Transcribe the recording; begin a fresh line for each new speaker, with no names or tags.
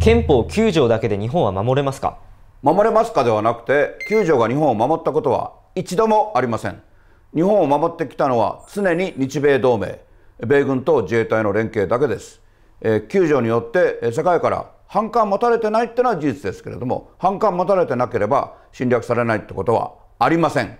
憲法9条だけで日本は守れますか？
守れますかではなくて9条が日本を守ったことは一度もありません。日本を守ってきたのは常に日米同盟米軍と自衛隊の連携だけです、えー、9条によって世界から反感持たれてないってのは事実ですけれども反感持たれてなければ侵略されないってことはありません。